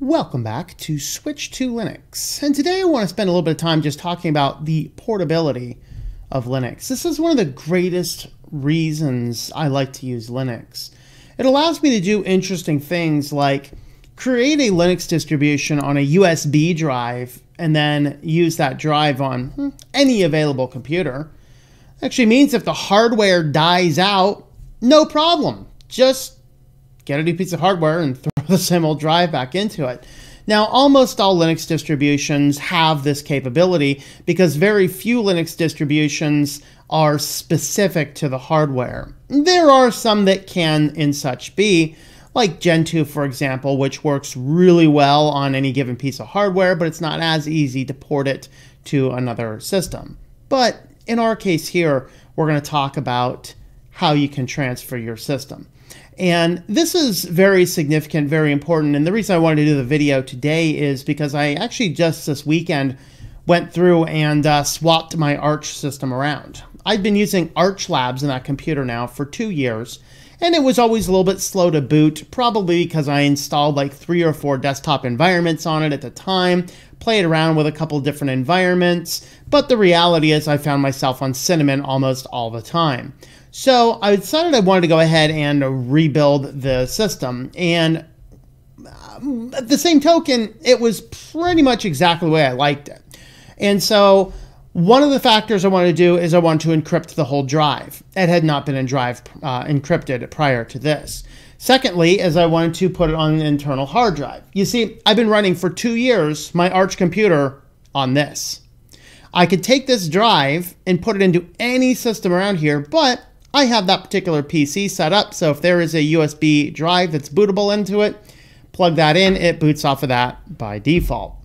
Welcome back to Switch to Linux. And today I want to spend a little bit of time just talking about the portability of Linux. This is one of the greatest reasons I like to use Linux. It allows me to do interesting things like create a Linux distribution on a USB drive and then use that drive on hmm, any available computer. Actually means if the hardware dies out, no problem. Just get a new piece of hardware and throw the same drive back into it. Now, almost all Linux distributions have this capability because very few Linux distributions are specific to the hardware. There are some that can, in such, be, like Gentoo, for example, which works really well on any given piece of hardware, but it's not as easy to port it to another system. But in our case here, we're going to talk about how you can transfer your system. And this is very significant, very important. And the reason I wanted to do the video today is because I actually just this weekend went through and uh, swapped my Arch system around. I've been using ArchLabs in that computer now for two years, and it was always a little bit slow to boot, probably because I installed like three or four desktop environments on it at the time, played around with a couple different environments, but the reality is I found myself on Cinnamon almost all the time. So I decided I wanted to go ahead and rebuild the system. And um, at the same token, it was pretty much exactly the way I liked it. And so one of the factors I wanted to do is I wanted to encrypt the whole drive. It had not been in drive uh, encrypted prior to this. Secondly, is I wanted to put it on an internal hard drive. You see, I've been running for two years my Arch computer on this. I could take this drive and put it into any system around here, but I have that particular PC set up, so if there is a USB drive that's bootable into it, plug that in, it boots off of that by default.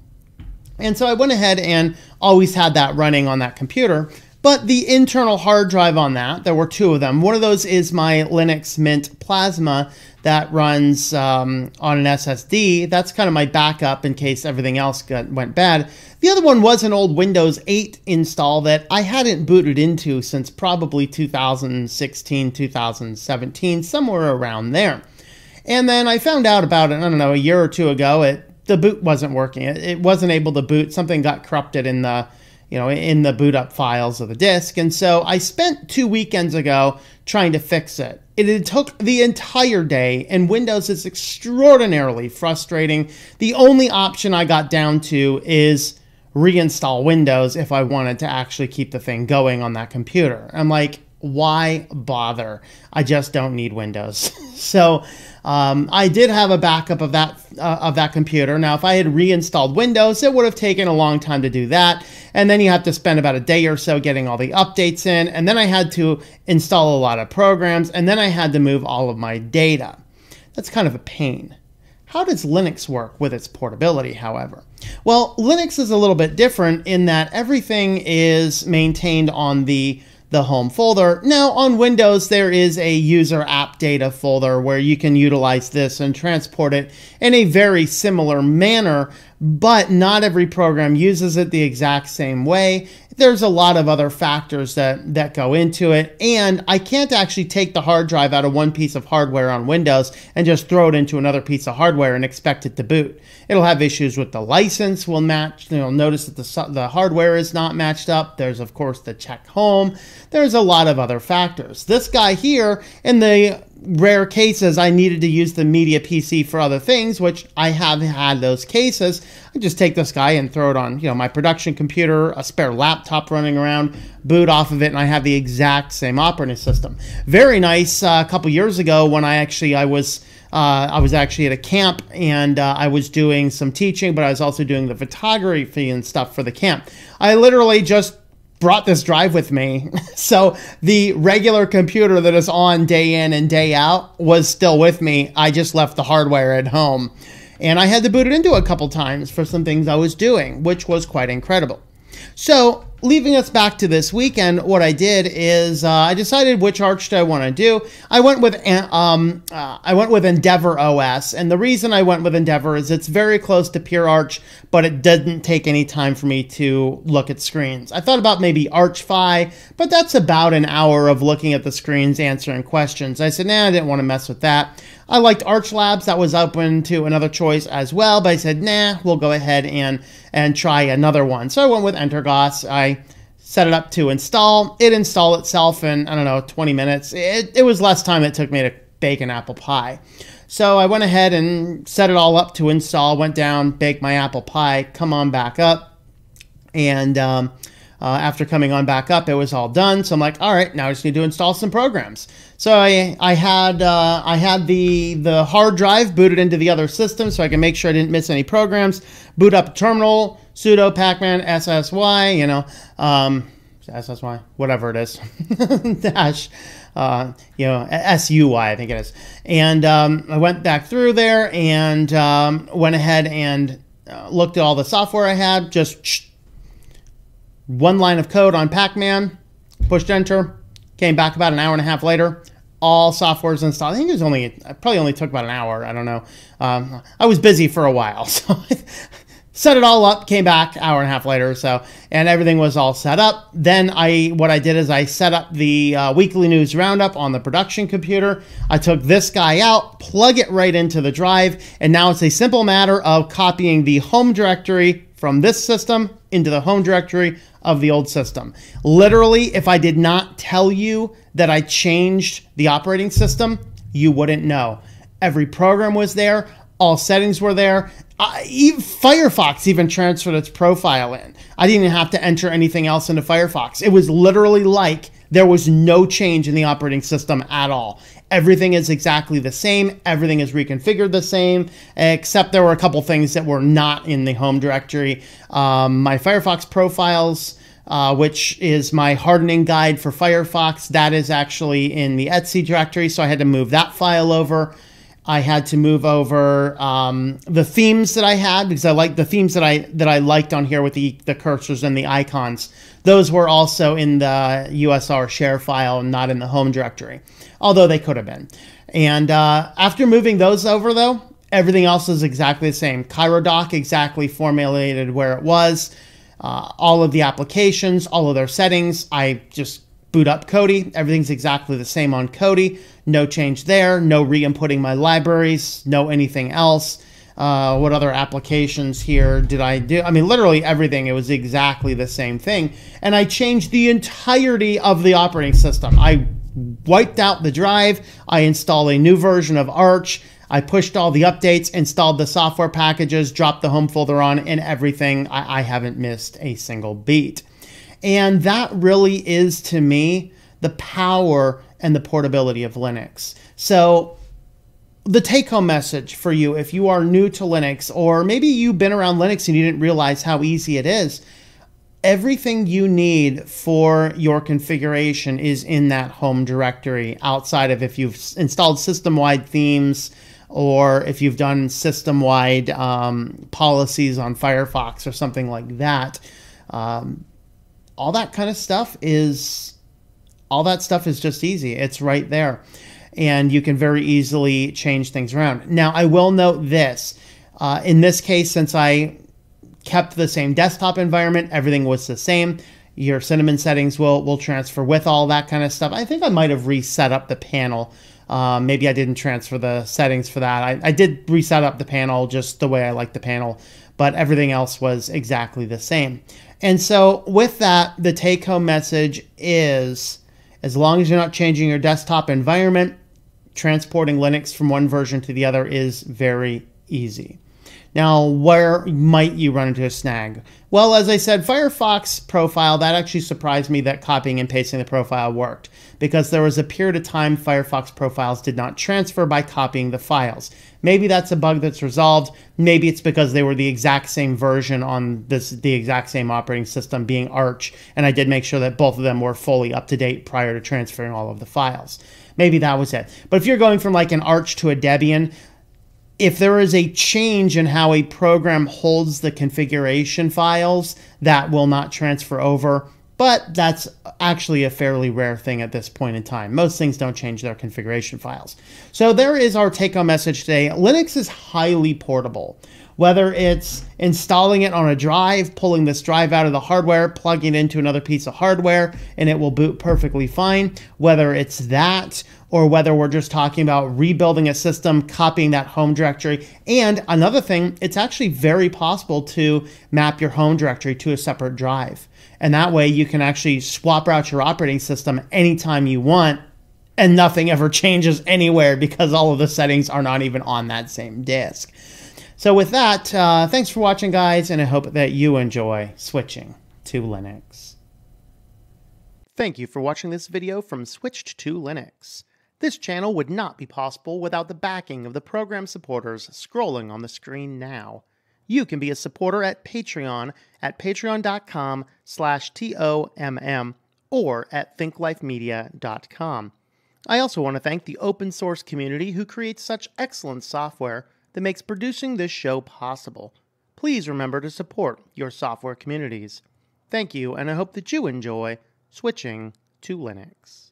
And so I went ahead and always had that running on that computer. But the internal hard drive on that, there were two of them. One of those is my Linux Mint Plasma that runs um, on an SSD. That's kind of my backup in case everything else got, went bad. The other one was an old Windows 8 install that I hadn't booted into since probably 2016, 2017, somewhere around there. And then I found out about it, I don't know, a year or two ago, it the boot wasn't working. It, it wasn't able to boot. Something got corrupted in the you know, in the boot up files of the disk. And so I spent two weekends ago trying to fix it. It took the entire day, and Windows is extraordinarily frustrating. The only option I got down to is reinstall Windows if I wanted to actually keep the thing going on that computer. I'm like, why bother? I just don't need Windows. so um, I did have a backup of that uh, of that computer. Now, if I had reinstalled Windows, it would have taken a long time to do that, and then you have to spend about a day or so getting all the updates in, and then I had to install a lot of programs, and then I had to move all of my data. That's kind of a pain. How does Linux work with its portability, however? Well, Linux is a little bit different in that everything is maintained on the the home folder. Now on Windows, there is a user app data folder where you can utilize this and transport it in a very similar manner, but not every program uses it the exact same way. There's a lot of other factors that, that go into it, and I can't actually take the hard drive out of one piece of hardware on Windows and just throw it into another piece of hardware and expect it to boot. It'll have issues with the license will match. You'll notice that the, the hardware is not matched up. There's, of course, the check home. There's a lot of other factors. This guy here in the rare cases I needed to use the media PC for other things, which I have had those cases. I just take this guy and throw it on, you know, my production computer, a spare laptop running around, boot off of it, and I have the exact same operating system. Very nice. Uh, a couple years ago, when I actually I was uh, I was actually at a camp and uh, I was doing some teaching, but I was also doing the photography and stuff for the camp. I literally just brought this drive with me. so the regular computer that is on day in and day out was still with me. I just left the hardware at home. And I had to boot it into a couple times for some things I was doing, which was quite incredible. So leaving us back to this weekend, what I did is uh, I decided which arch do I want to do. I went with um, uh, I went with EndeavourOS, and the reason I went with Endeavour is it's very close to Pure Arch, but it didn't take any time for me to look at screens. I thought about maybe ArchFi, but that's about an hour of looking at the screens, answering questions. I said, nah, I didn't want to mess with that. I liked ArchLabs. That was open to another choice as well, but I said, nah, we'll go ahead and and try another one. So I went with Antergos. I set it up to install. It installed itself in, I don't know, 20 minutes. It, it was less time it took me to bake an apple pie. So I went ahead and set it all up to install, went down, baked my apple pie, come on back up. And um, uh, after coming on back up, it was all done. So I'm like, all right, now I just need to install some programs. So I, I had uh, I had the the hard drive booted into the other system so I can make sure I didn't miss any programs. Boot up terminal, sudo pacman SSY, you know, um, SSY, whatever it is, dash, uh, you know, SUY, I think it is. And um, I went back through there and um, went ahead and uh, looked at all the software I had, just one line of code on Pacman, pushed enter, came back about an hour and a half later. All software's installed. I think it was only, it probably only took about an hour. I don't know. Um, I was busy for a while, so set it all up, came back hour and a half later so, and everything was all set up. Then I, what I did is I set up the uh, weekly news roundup on the production computer. I took this guy out, plug it right into the drive, and now it's a simple matter of copying the home directory from this system into the home directory of the old system. Literally, if I did not tell you that I changed the operating system, you wouldn't know. Every program was there, all settings were there. even Firefox even transferred its profile in. I didn't have to enter anything else into Firefox. It was literally like there was no change in the operating system at all. Everything is exactly the same. Everything is reconfigured the same, except there were a couple things that were not in the home directory. Um, my Firefox profiles, uh, which is my hardening guide for Firefox, that is actually in the etc directory, so I had to move that file over. I had to move over um, the themes that I had because I like the themes that I that I liked on here with the the cursors and the icons. Those were also in the USR share file, not in the home directory, although they could have been. And uh, after moving those over, though, everything else is exactly the same. Cairo-Dock exactly formulated where it was. Uh, all of the applications, all of their settings, I just boot up Kodi. Everything's exactly the same on Kodi. No change there. No re-inputting my libraries. No anything else. Uh, what other applications here did I do? I mean, literally everything. It was exactly the same thing. And I changed the entirety of the operating system. I wiped out the drive. I installed a new version of Arch. I pushed all the updates, installed the software packages, dropped the home folder on, and everything. I, I haven't missed a single beat. And that really is to me the power and the portability of Linux. So, the take home message for you if you are new to Linux, or maybe you've been around Linux and you didn't realize how easy it is, everything you need for your configuration is in that home directory outside of if you've installed system wide themes or if you've done system wide um, policies on Firefox or something like that. Um, all that kind of stuff is all that stuff is just easy. It's right there. And you can very easily change things around. Now, I will note this. Uh, in this case, since I kept the same desktop environment, everything was the same. Your cinnamon settings will, will transfer with all that kind of stuff. I think I might have reset up the panel. Uh, maybe I didn't transfer the settings for that. I, I did reset up the panel just the way I like the panel, but everything else was exactly the same. And so, with that, the take home message is as long as you're not changing your desktop environment, transporting Linux from one version to the other is very easy. Now, where might you run into a snag? Well, as I said, Firefox profile, that actually surprised me that copying and pasting the profile worked because there was a period of time Firefox profiles did not transfer by copying the files. Maybe that's a bug that's resolved. Maybe it's because they were the exact same version on this the exact same operating system being Arch, and I did make sure that both of them were fully up to date prior to transferring all of the files. Maybe that was it. But if you're going from like an Arch to a Debian, if there is a change in how a program holds the configuration files, that will not transfer over. But that's actually a fairly rare thing at this point in time. Most things don't change their configuration files. So there is our take home message today. Linux is highly portable. Whether it's installing it on a drive, pulling this drive out of the hardware, plugging it into another piece of hardware, and it will boot perfectly fine. Whether it's that, or whether we're just talking about rebuilding a system, copying that home directory. And another thing, it's actually very possible to map your home directory to a separate drive. And that way you can actually swap out your operating system anytime you want and nothing ever changes anywhere because all of the settings are not even on that same disk. So with that, uh, thanks for watching, guys, and I hope that you enjoy switching to Linux. Thank you for watching this video from Switched to Linux. This channel would not be possible without the backing of the program supporters scrolling on the screen now. You can be a supporter at Patreon at patreon.com slash T-O-M-M or at thinklifemedia.com. I also want to thank the open source community who creates such excellent software that makes producing this show possible. Please remember to support your software communities. Thank you, and I hope that you enjoy switching to Linux.